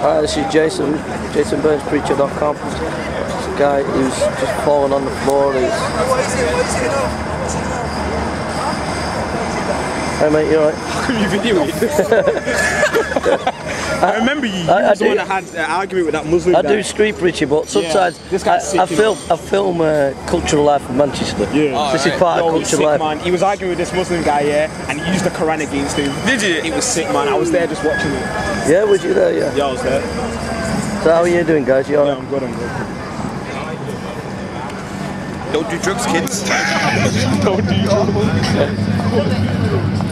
Hi, this is Jason, jasonburnspreacher.com. It's a guy who's just fallen on the floor. He's... Hey mate, you alright? Can you video it. I remember you. You I- I was the do- one that had an argument with that Muslim guy. I guy. do street preaching, but sometimes this guy's I, I film I film uh, cultural life in Manchester. Yeah. this is part Yo, of cultural sick, life. man. He was arguing with this Muslim guy, yeah, and he used the Quran against him. Did you? It was sick, man. I was there just watching it. Yeah, was you there? Yeah. Yeah, I was there. So how are you doing, guys? You Yeah, alright? I'm good. I'm good. Don't do drugs, kids. Don't do